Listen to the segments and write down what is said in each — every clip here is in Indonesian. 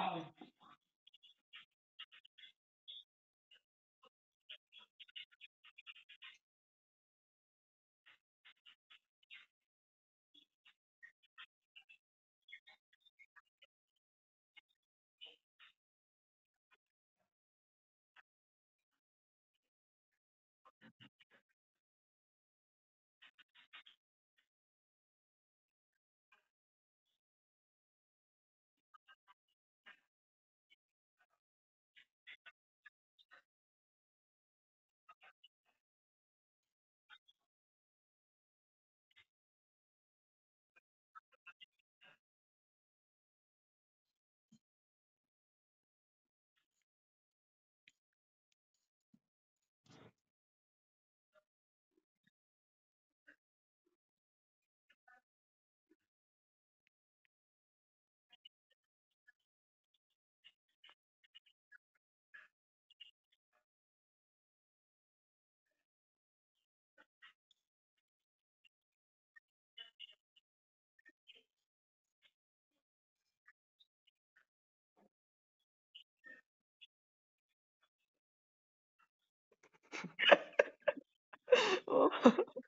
Oh. oh.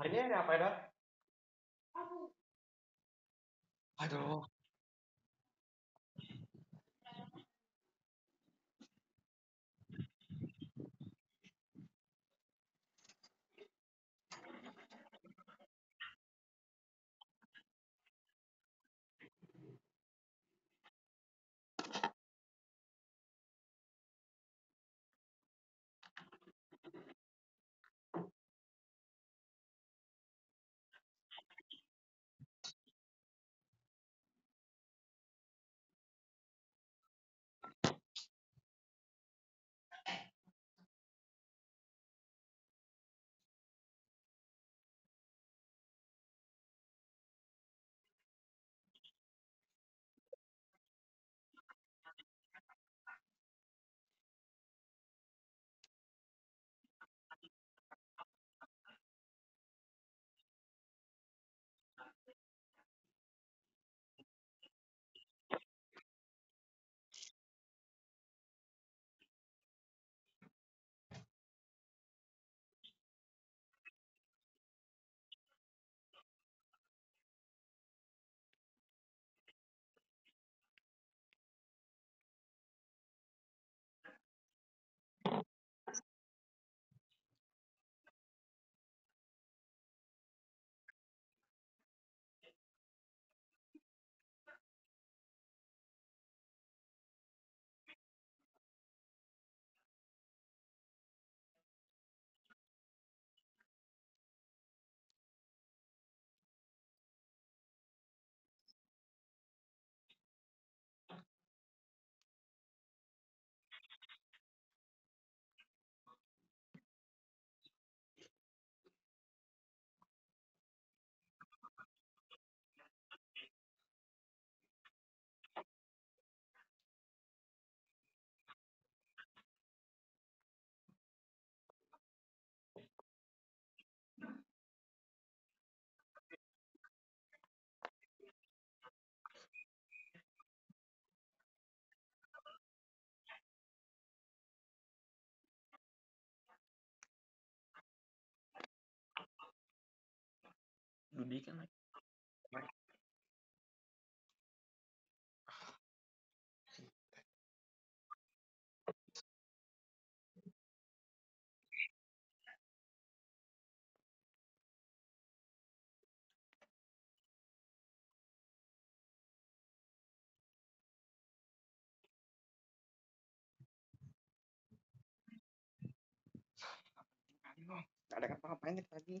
Hari ini ada apa ya? Aduh. Judi kan lagi. Ada kata-katain tadi.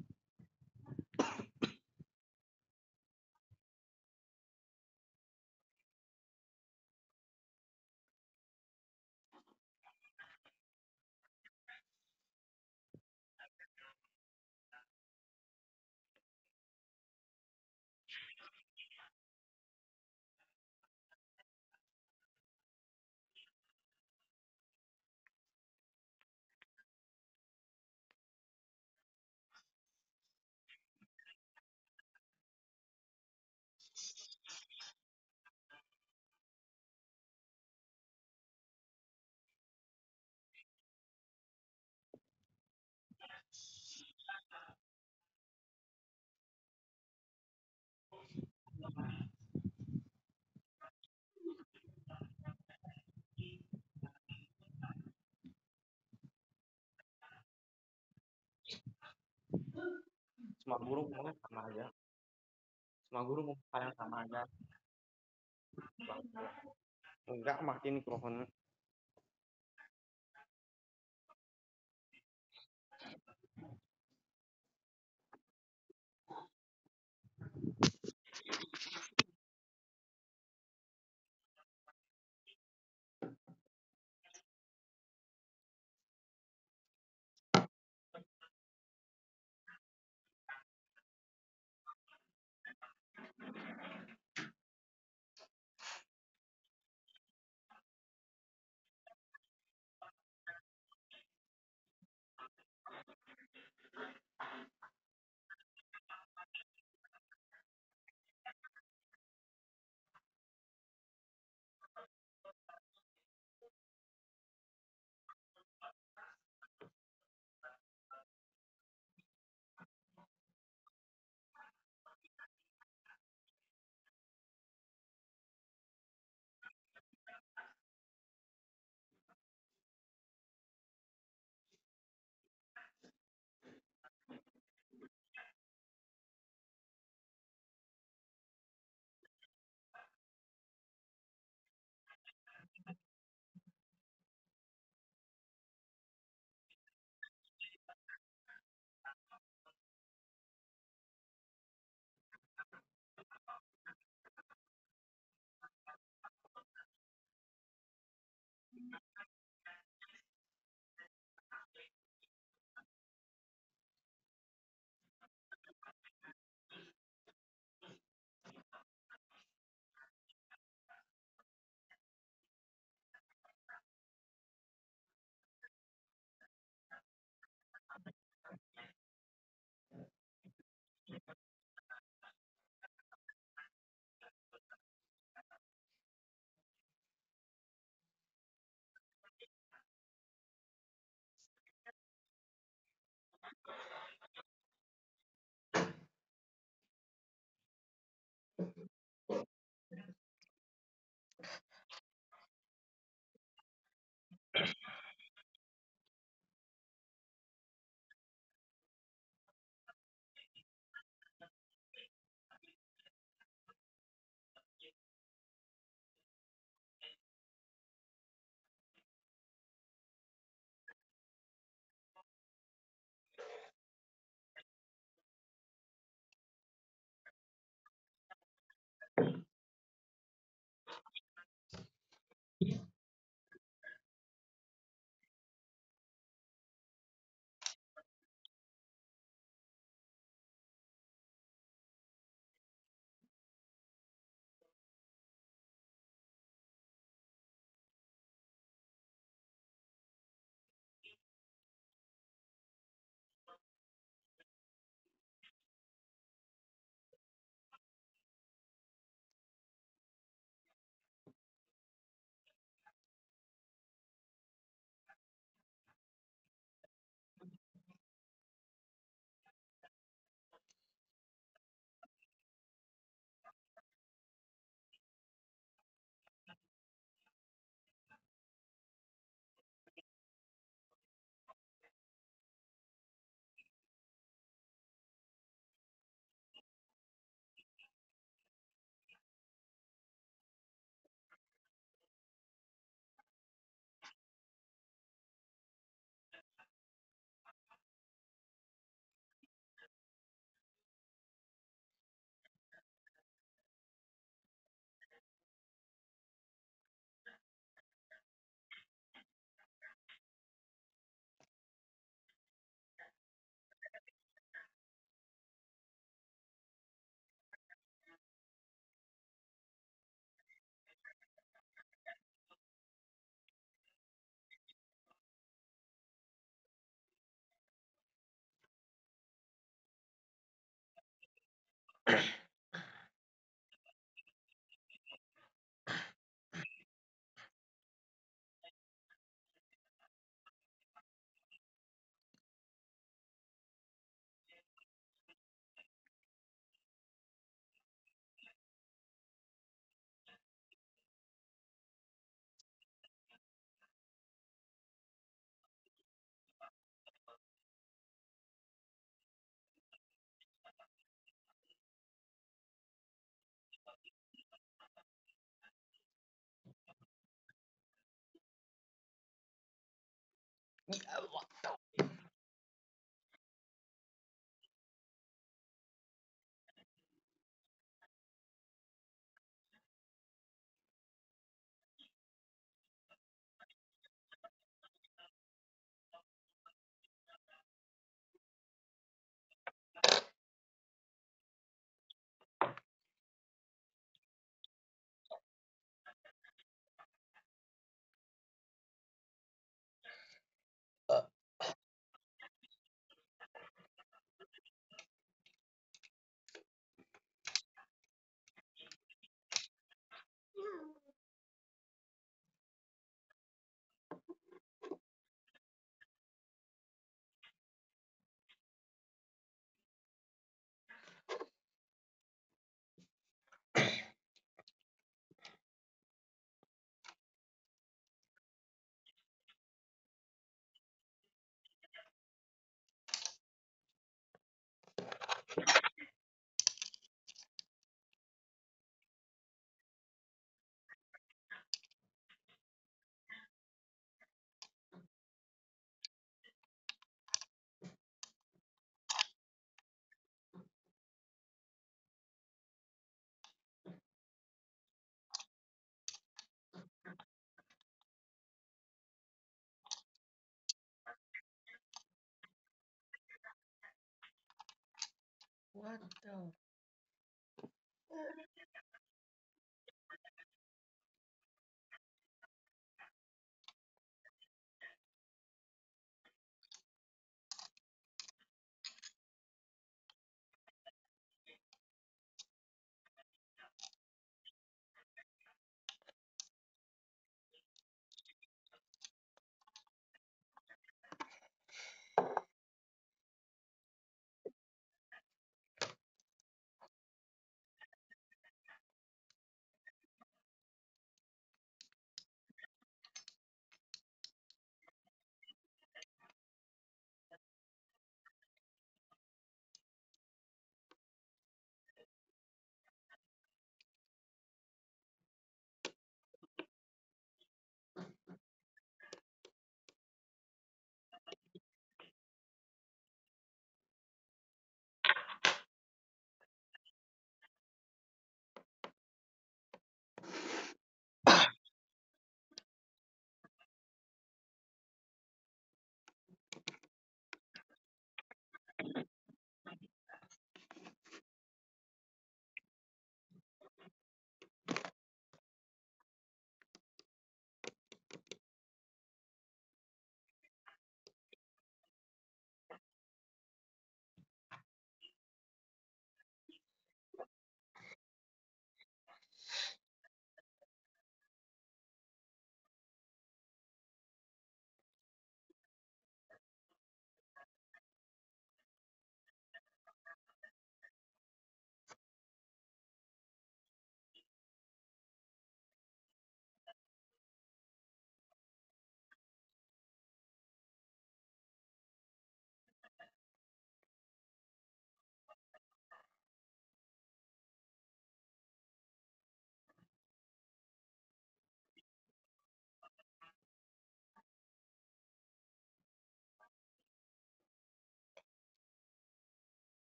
Semua guru ngomongnya sama aja. Semua guru ngomong yang sama aja. Enggak, makin mikrofon. Yeah. What the 我的。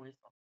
pour l'instant.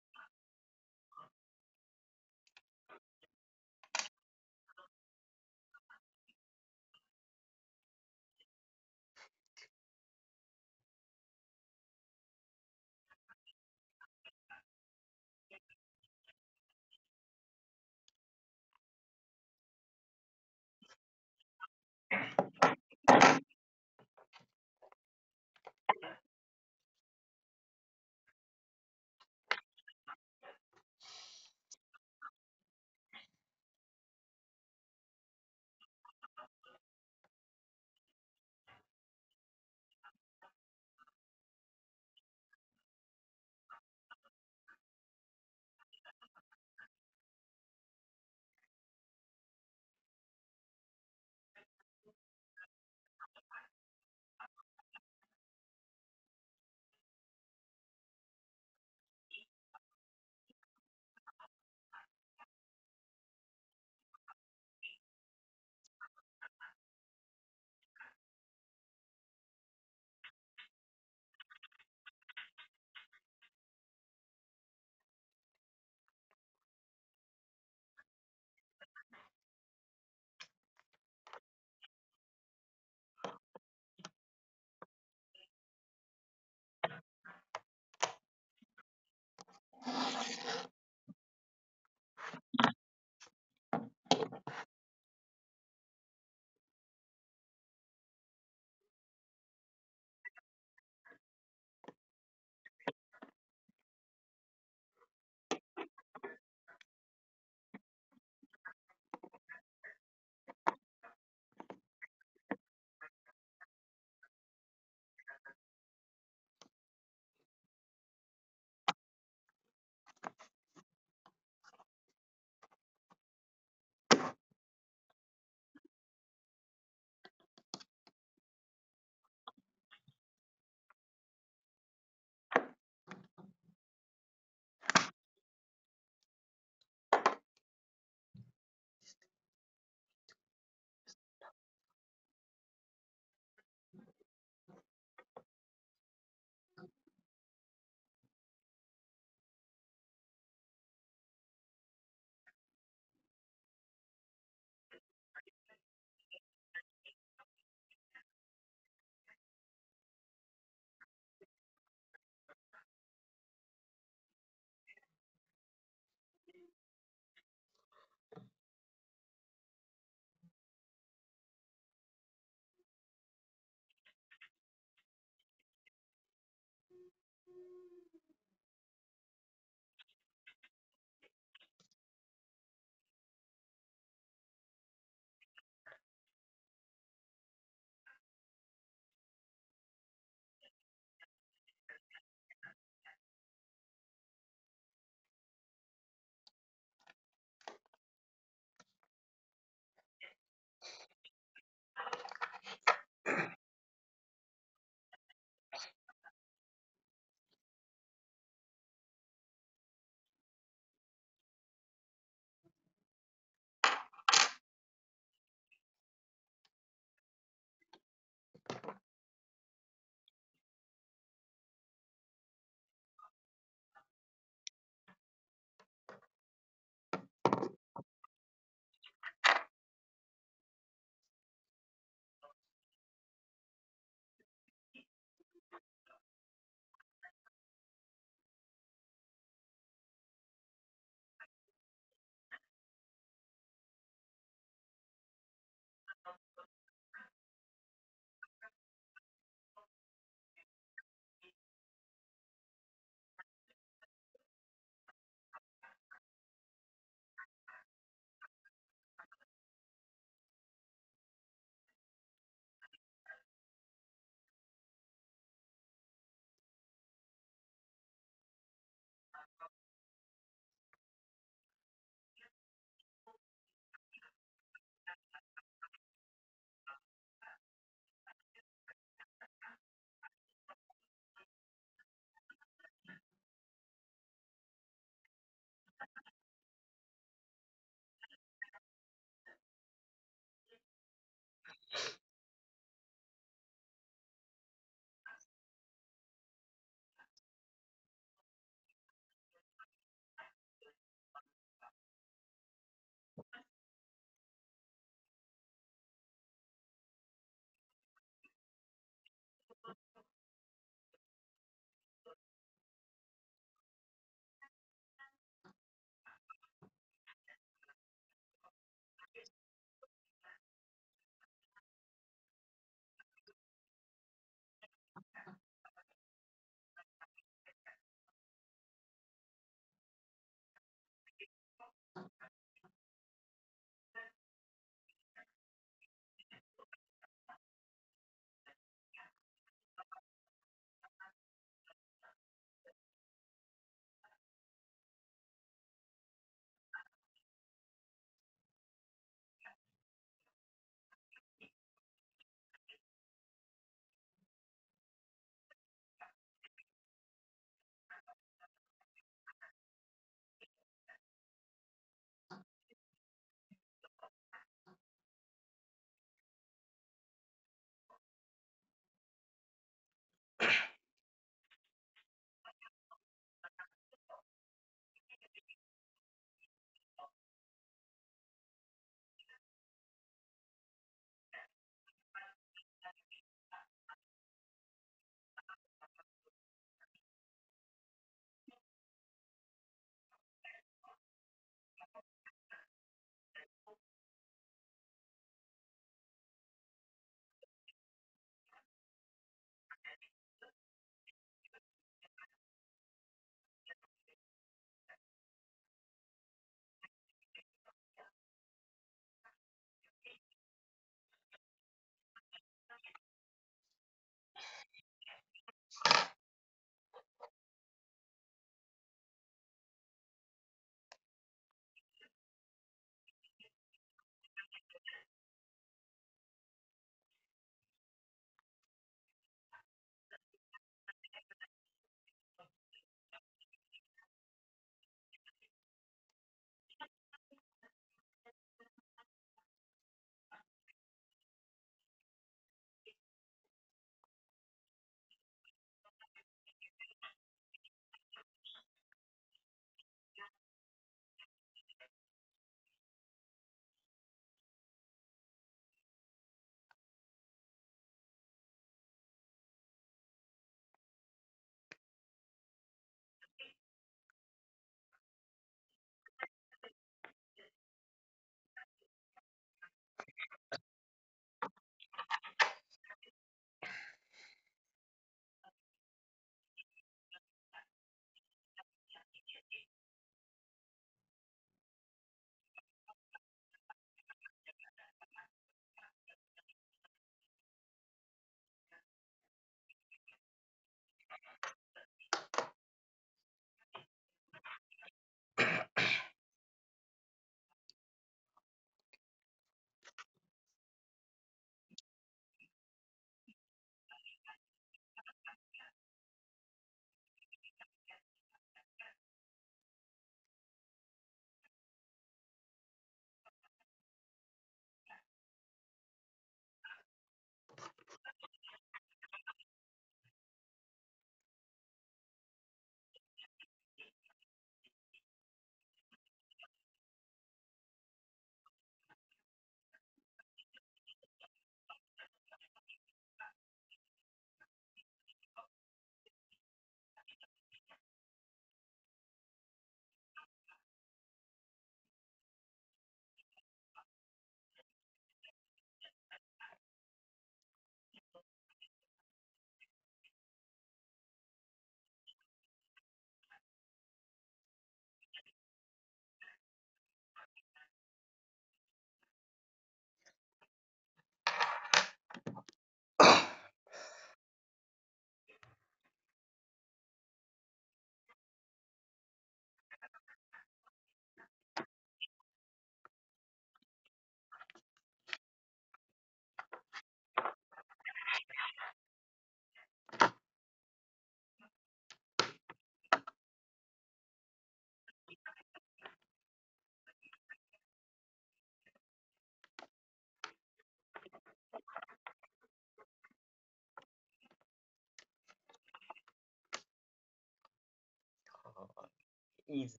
is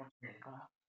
我个